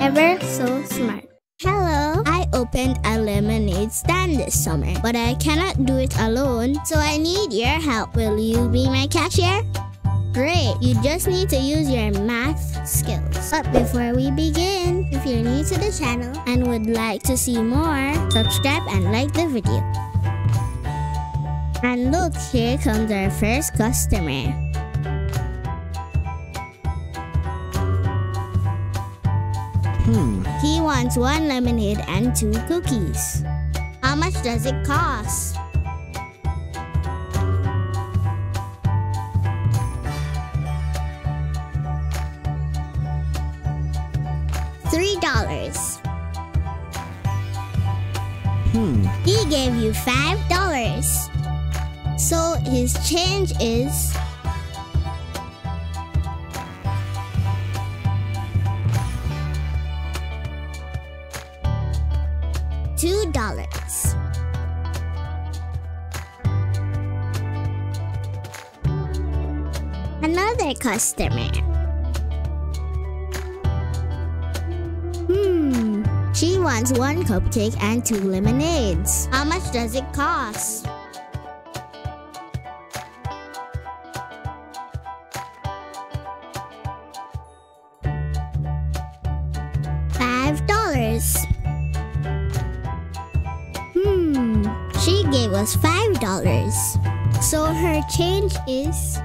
Ever so smart. Hello, I opened a lemonade stand this summer, but I cannot do it alone, so I need your help. Will you be my cashier? Great, you just need to use your math skills. But before we begin, if you're new to the channel and would like to see more, subscribe and like the video. And look, here comes our first customer. Hmm. He wants one lemonade and two cookies. How much does it cost? Three dollars. Hmm. He gave you five dollars. So his change is $2. Another customer. Hmm, she wants one cupcake and two lemonades. How much does it cost? $5. Five dollars. So her change is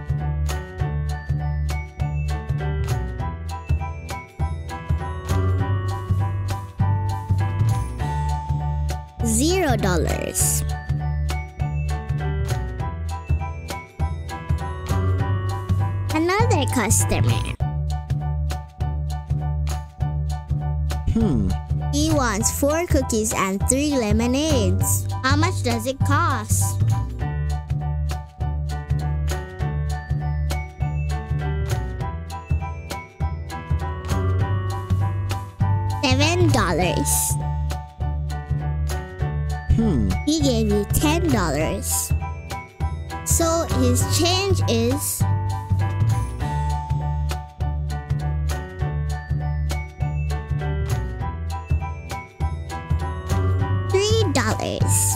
zero dollars. Another customer. Hmm. He wants four cookies and three lemonades. How much does it cost? Seven dollars. Hmm. He gave you ten dollars. So his change is dollars.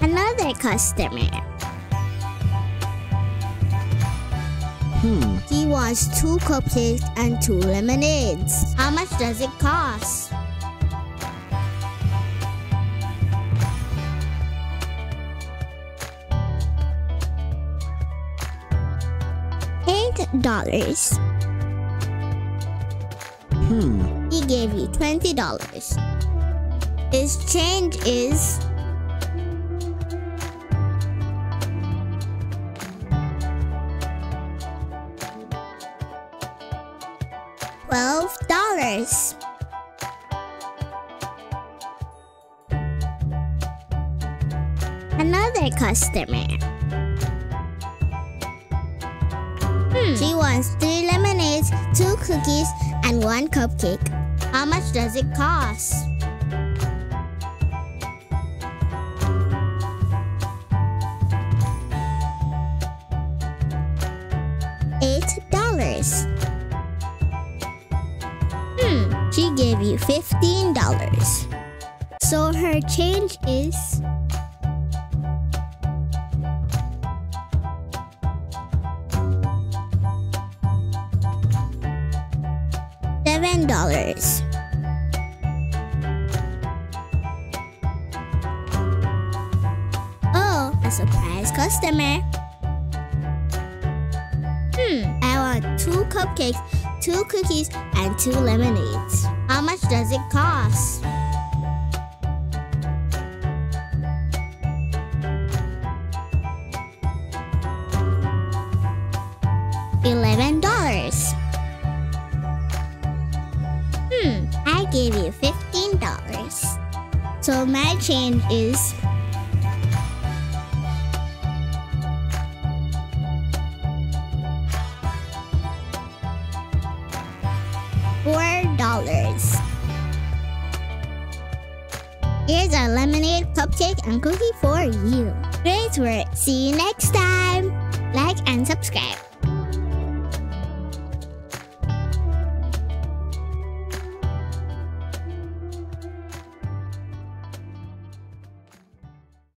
Another customer. Hmm. He wants two cupcakes and two lemonades. How much does it cost? Eight dollars. Hmm. He gave you twenty dollars. His change is twelve dollars. Another customer. Hmm. She wants three lemonades, two cookies, and one cupcake. How much does it cost? Eight dollars. Hmm, she gave you fifteen dollars. So her change is $7. Oh, a surprise customer. Hmm, I want two cupcakes, two cookies, and two lemonades. How much does it cost? $11. So my change is four dollars. Here's a lemonade, cupcake, and cookie for you. Great work. See you next time. Like and subscribe.